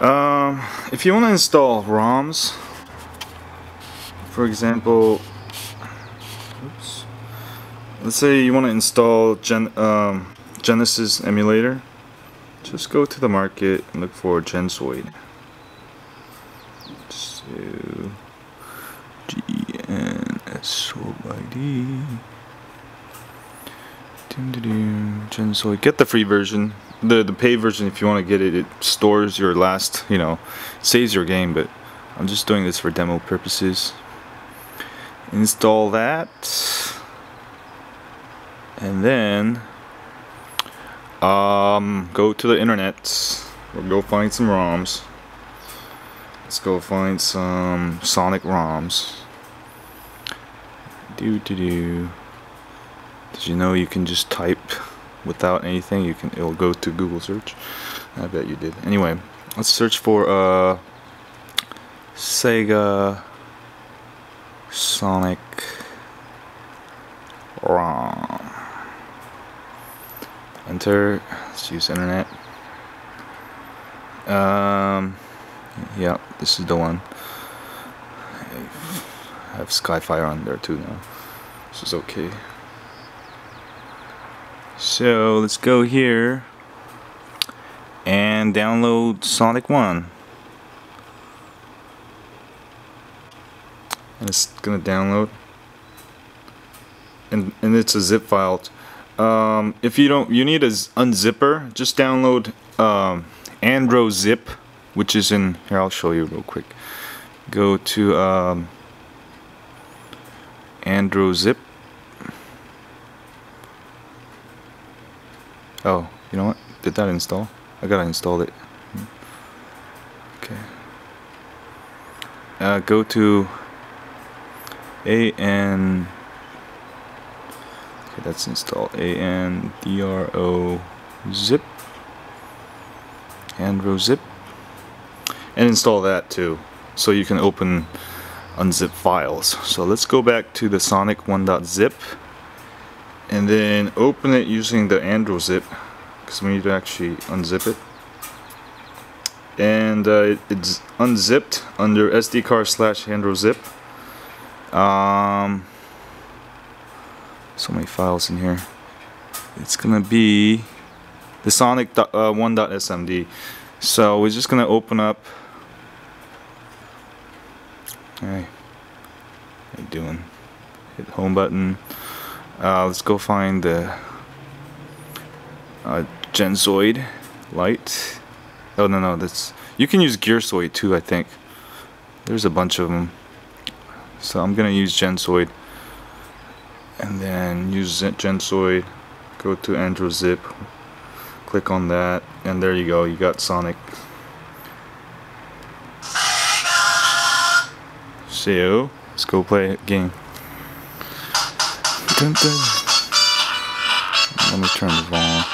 Um, if you want to install ROMs, for example, oops, let's say you want to install Gen, um, Genesis emulator, just go to the market and look for Gensoid. So, G-N-S-O-I-D. Gensoid. Get the free version. The the paid version, if you want to get it, it stores your last, you know, saves your game. But I'm just doing this for demo purposes. Install that, and then um, go to the internet or go find some ROMs. Let's go find some Sonic ROMs. Do do do. Did you know you can just type without anything? You can it'll go to Google search. I bet you did. Anyway, let's search for uh Sega Sonic ROM. Enter. Let's use internet. Um. Yeah, this is the one. I have Skyfire on there too now. This is okay. So let's go here and download Sonic 1. And it's gonna download. And and it's a zip file. Um, if you don't, you need a unzipper. Just download um, AndroZip, which is in here. I'll show you real quick. Go to um, AndroZip. Oh, you know what? Did that install? I gotta install it. Okay. Uh, go to A N. Okay, that's installed. A N D R O zip. Andro zip. And install that too. So you can open unzip files. So let's go back to the Sonic 1.zip and then open it using the Andro zip because we need to actually unzip it. And uh, it's unzipped under SD card slash Andro zip. Um, so many files in here. It's gonna be the Sonic uh, 1.smd so we're just gonna open up. Hey how you doing? Hit home button uh, let's go find the uh, Gensoid light. Oh no no, that's you can use Gearsoid too. I think there's a bunch of them. So I'm gonna use Gensoid, and then use Gensoid. Go to Android AndroZip, click on that, and there you go. You got Sonic. So let's go play a game. Dun, dun. Let me turn the volume.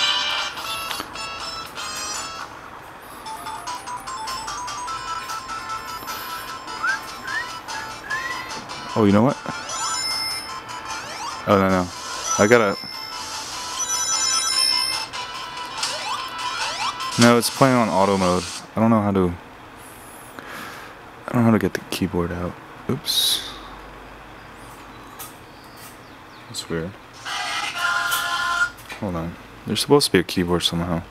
Oh, you know what? Oh, no, no. I gotta... No, it's playing on auto mode. I don't know how to... I don't know how to get the keyboard out. Oops. That's weird. Hold on. There's supposed to be a keyboard somehow.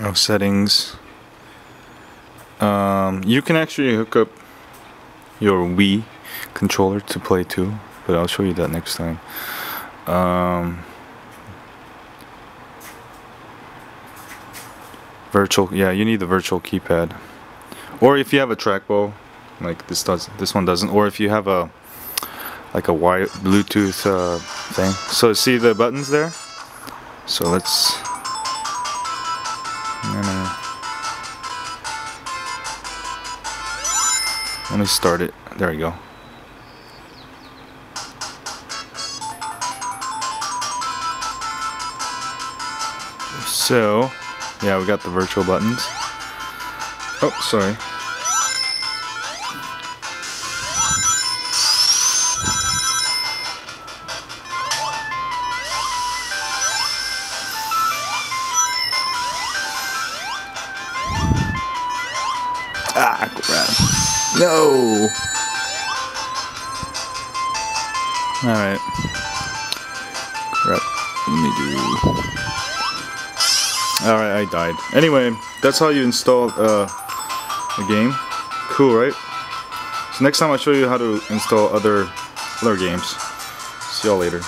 Oh, settings. Um, you can actually hook up your Wii controller to play too, but I'll show you that next time. Um, virtual, yeah, you need the virtual keypad, or if you have a trackball, like this does, this one doesn't, or if you have a like a wire Bluetooth uh, thing. So see the buttons there. So let's Let me start it. There we go. So, yeah, we got the virtual buttons. Oh, sorry. Ah, crap. No! Alright. Crap. Let me do... Alright, I died. Anyway, that's how you install, uh, a game. Cool, right? So next time I'll show you how to install other other games. See y'all later.